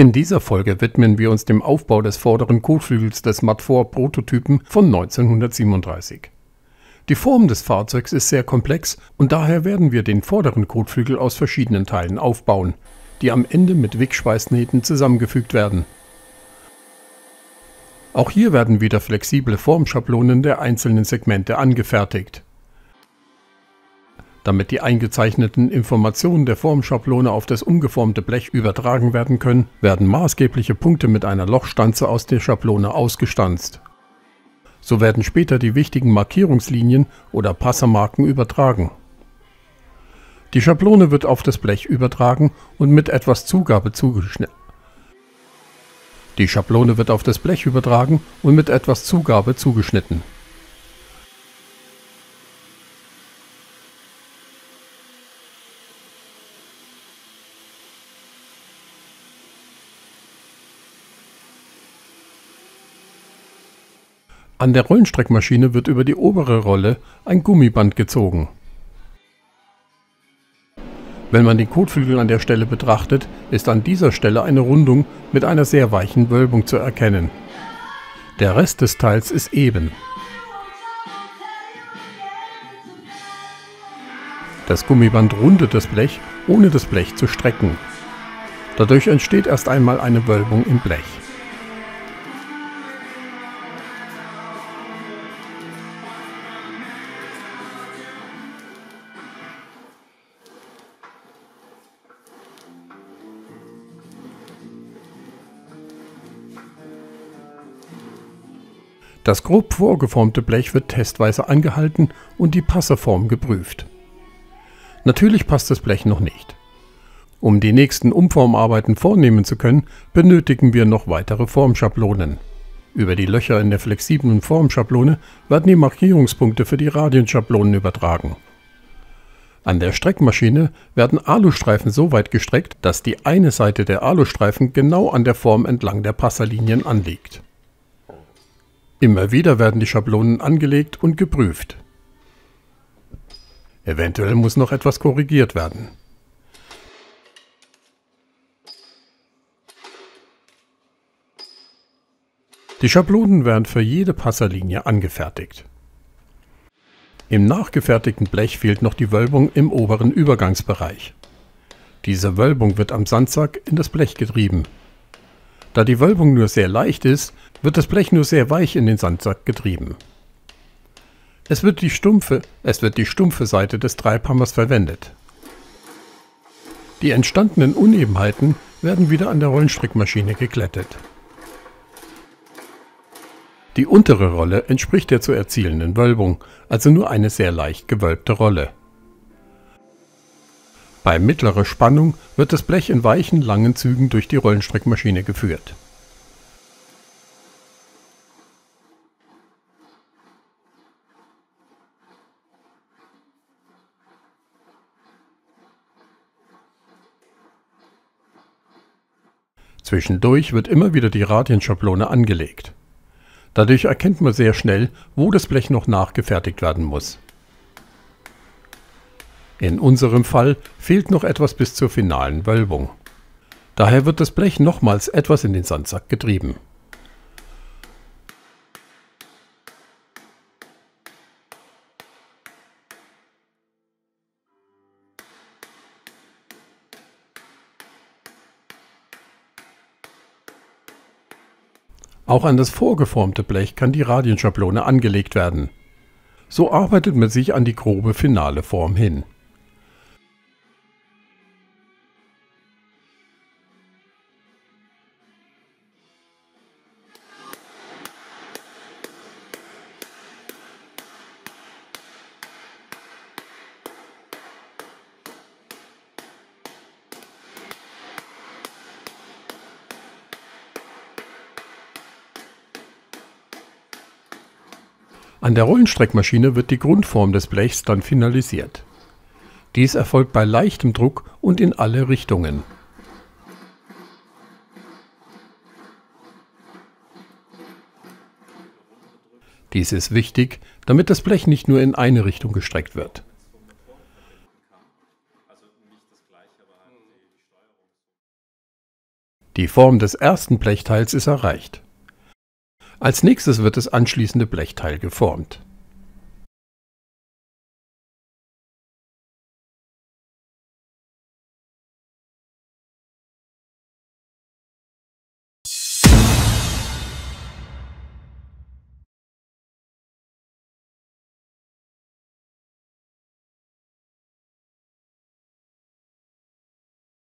In dieser Folge widmen wir uns dem Aufbau des vorderen Kotflügels des Mat-4 Prototypen von 1937. Die Form des Fahrzeugs ist sehr komplex und daher werden wir den vorderen Kotflügel aus verschiedenen Teilen aufbauen, die am Ende mit Wickschweißnähten zusammengefügt werden. Auch hier werden wieder flexible Formschablonen der einzelnen Segmente angefertigt. Damit die eingezeichneten Informationen der Formschablone auf das umgeformte Blech übertragen werden können, werden maßgebliche Punkte mit einer Lochstanze aus der Schablone ausgestanzt. So werden später die wichtigen Markierungslinien oder Passermarken übertragen. Die Schablone wird auf das Blech übertragen und mit etwas Zugabe zugeschnitten. Die Schablone wird auf das Blech übertragen und mit etwas Zugabe zugeschnitten. An der Rollenstreckmaschine wird über die obere Rolle ein Gummiband gezogen. Wenn man den Kotflügel an der Stelle betrachtet, ist an dieser Stelle eine Rundung mit einer sehr weichen Wölbung zu erkennen. Der Rest des Teils ist eben. Das Gummiband rundet das Blech, ohne das Blech zu strecken. Dadurch entsteht erst einmal eine Wölbung im Blech. Das grob vorgeformte Blech wird testweise angehalten und die Passerform geprüft. Natürlich passt das Blech noch nicht. Um die nächsten Umformarbeiten vornehmen zu können, benötigen wir noch weitere Formschablonen. Über die Löcher in der flexiblen Formschablone werden die Markierungspunkte für die Radienschablonen übertragen. An der Streckmaschine werden Alustreifen so weit gestreckt, dass die eine Seite der Alustreifen genau an der Form entlang der Passerlinien anliegt. Immer wieder werden die Schablonen angelegt und geprüft. Eventuell muss noch etwas korrigiert werden. Die Schablonen werden für jede Passerlinie angefertigt. Im nachgefertigten Blech fehlt noch die Wölbung im oberen Übergangsbereich. Diese Wölbung wird am Sandsack in das Blech getrieben. Da die Wölbung nur sehr leicht ist, wird das Blech nur sehr weich in den Sandsack getrieben. Es wird die stumpfe, es wird die stumpfe Seite des Treibhammers verwendet. Die entstandenen Unebenheiten werden wieder an der Rollenstrickmaschine geglättet. Die untere Rolle entspricht der zu erzielenden Wölbung, also nur eine sehr leicht gewölbte Rolle. Bei mittlerer Spannung wird das Blech in weichen, langen Zügen durch die Rollenstrickmaschine geführt. Zwischendurch wird immer wieder die Radienschablone angelegt. Dadurch erkennt man sehr schnell, wo das Blech noch nachgefertigt werden muss. In unserem Fall fehlt noch etwas bis zur finalen Wölbung. Daher wird das Blech nochmals etwas in den Sandsack getrieben. Auch an das vorgeformte Blech kann die Radienschablone angelegt werden. So arbeitet man sich an die grobe finale Form hin. An der Rollenstreckmaschine wird die Grundform des Blechs dann finalisiert. Dies erfolgt bei leichtem Druck und in alle Richtungen. Dies ist wichtig, damit das Blech nicht nur in eine Richtung gestreckt wird. Die Form des ersten Blechteils ist erreicht. Als nächstes wird das anschließende Blechteil geformt.